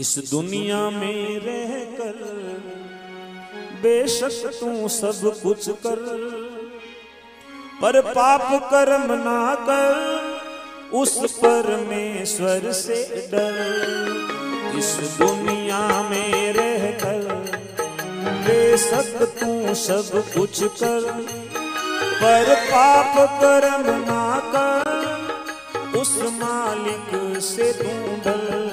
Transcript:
इस दुनिया में रह कर बेशक तू सब कुछ कर, पर पाप कर्म ना कर, उस परमेश्वर से डर। इस दुनिया में रह कर बेशक तू सब कुछ कर, पर पाप कर्म ना कर, उस मालिक से तू डर।